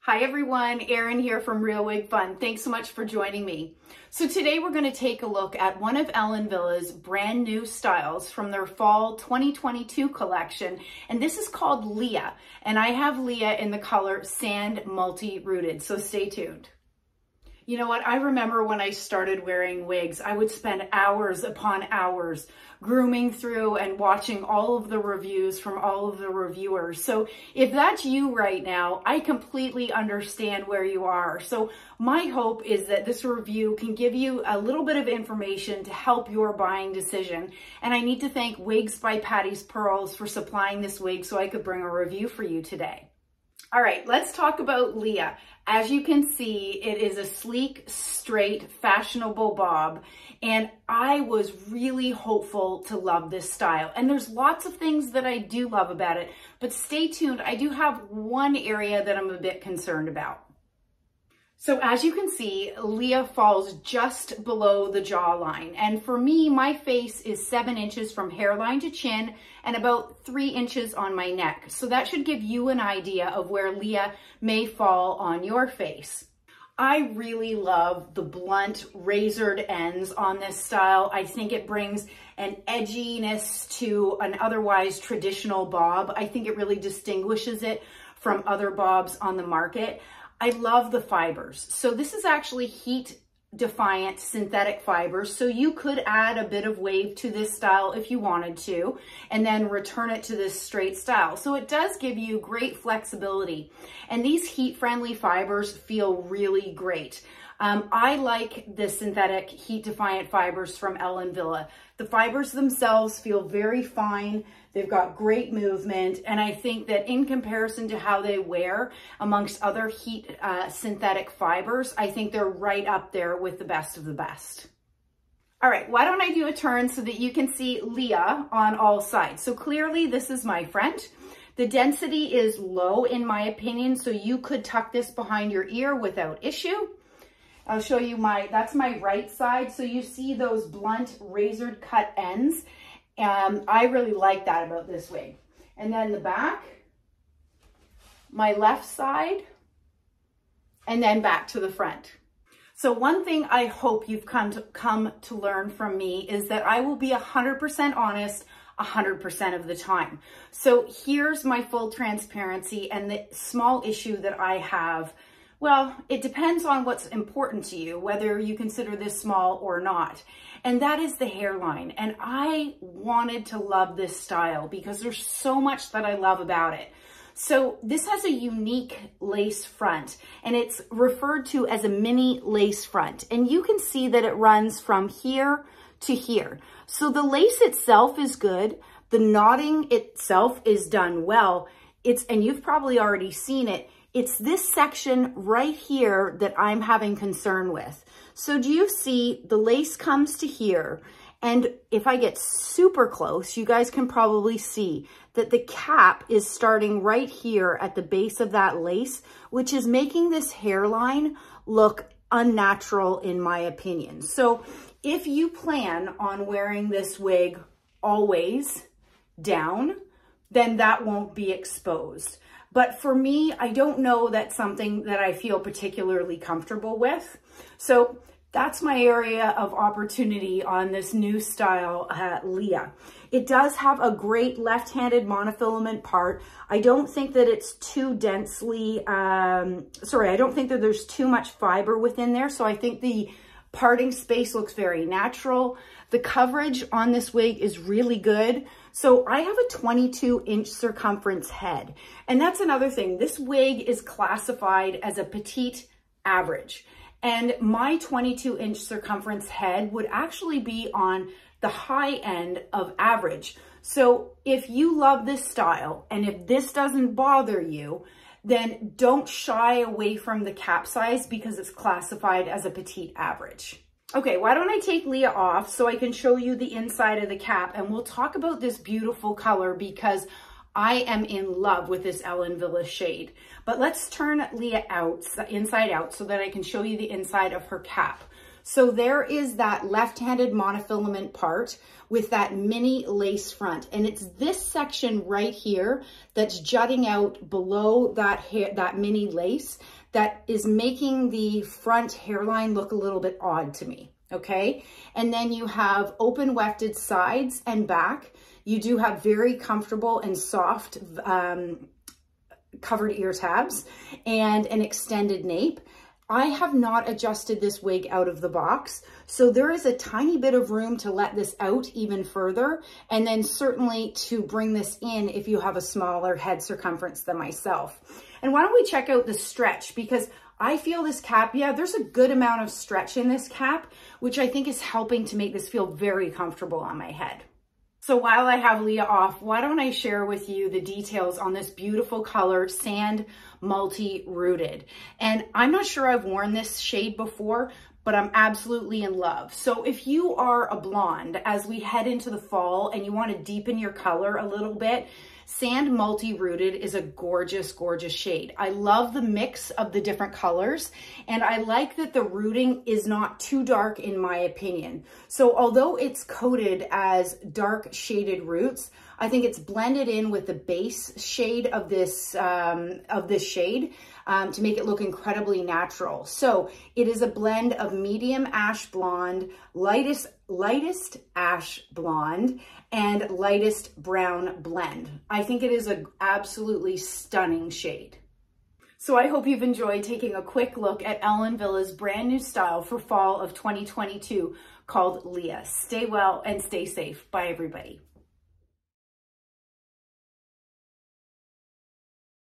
Hi everyone, Erynn here from Real Wig Fun. Thanks so much for joining me. So today we're going to take a look at one of Ellen Wille's brand new styles from their fall 2022 collection. And this is called Lia. And I have Lia in the color Sand Multi Rooted. So stay tuned. You know what? I remember when I started wearing wigs, I would spend hours upon hours grooming through and watching all of the reviews from all of the reviewers. So if that's you right now, I completely understand where you are. So my hope is that this review can give you a little bit of information to help your buying decision. And I need to thank Wigs by Patti's Pearls for supplying this wig so I could bring a review for you today. All right, let's talk about Lia. As you can see, it is a sleek, straight, fashionable bob. And I was really hopeful to love this style. And there's lots of things that I do love about it, but stay tuned. I do have one area that I'm a bit concerned about. So as you can see, Lia falls just below the jawline. And for me, my face is seven inches from hairline to chin and about three inches on my neck. So that should give you an idea of where Lia may fall on your face. I really love the blunt razored ends on this style. I think it brings an edginess to an otherwise traditional bob. I think it really distinguishes it from other bobs on the market. I love the fibers. So this is actually heat defiant synthetic fibers. So you could add a bit of wave to this style if you wanted to, and then return it to this straight style. So it does give you great flexibility. And these heat friendly fibers feel really great. Um, I like the synthetic heat defiant fibers from Ellen Wille. The fibers themselves feel very fine. They've got great movement. And I think that in comparison to how they wear amongst other heat uh, synthetic fibers, I think they're right up there with the best of the best. All right, why don't I do a turn so that you can see Lia on all sides. So clearly this is my front. The density is low in my opinion, so you could tuck this behind your ear without issue. I'll show you my, that's my right side. So you see those blunt razored cut ends. Um, I really like that about this wig. And then the back, my left side, and then back to the front. So one thing I hope you've come to, come to learn from me is that I will be 100% honest 100% of the time. So here's my full transparency and the small issue that I have well, it depends on what's important to you, whether you consider this small or not. And that is the hairline. And I wanted to love this style because there's so much that I love about it. So this has a unique lace front and it's referred to as a mini lace front. And you can see that it runs from here to here. So the lace itself is good. The knotting itself is done well. It's, and you've probably already seen it, it's this section right here that I'm having concern with. So do you see the lace comes to here and if I get super close, you guys can probably see that the cap is starting right here at the base of that lace, which is making this hairline look unnatural in my opinion. So if you plan on wearing this wig always down, then that won't be exposed. But for me, I don't know that's something that I feel particularly comfortable with. So that's my area of opportunity on this new style uh, Lia. It does have a great left-handed monofilament part. I don't think that it's too densely, um, sorry, I don't think that there's too much fiber within there. So I think the parting space looks very natural. The coverage on this wig is really good. So I have a 22 inch circumference head. And that's another thing. This wig is classified as a petite average. And my 22 inch circumference head would actually be on the high end of average. So if you love this style and if this doesn't bother you, then don't shy away from the cap size because it's classified as a petite average. Okay, why don't I take Lia off so I can show you the inside of the cap and we'll talk about this beautiful color because I am in love with this Ellen Wille shade. But let's turn Lia out, inside out, so that I can show you the inside of her cap. So there is that left-handed monofilament part with that mini lace front. And it's this section right here that's jutting out below that hair, that mini lace that is making the front hairline look a little bit odd to me okay? And then you have open wefted sides and back. You do have very comfortable and soft um, covered ear tabs and an extended nape. I have not adjusted this wig out of the box, so there is a tiny bit of room to let this out even further, and then certainly to bring this in if you have a smaller head circumference than myself. And why don't we check out the stretch, because I feel this cap, yeah, there's a good amount of stretch in this cap, which I think is helping to make this feel very comfortable on my head. So while I have Lia off, why don't I share with you the details on this beautiful color, Sand Multi Rooted. And I'm not sure I've worn this shade before, but I'm absolutely in love. So if you are a blonde, as we head into the fall and you want to deepen your color a little bit, Sand Multi-Rooted is a gorgeous, gorgeous shade. I love the mix of the different colors, and I like that the rooting is not too dark in my opinion. So although it's coated as dark shaded roots, I think it's blended in with the base shade of this, um, of this shade um, to make it look incredibly natural. So it is a blend of medium ash blonde, lightest, lightest ash blonde, and lightest brown blend. I think it is an absolutely stunning shade. So I hope you've enjoyed taking a quick look at Ellen Wille's brand new style for fall of 2022 called Lia. Stay well and stay safe. Bye everybody.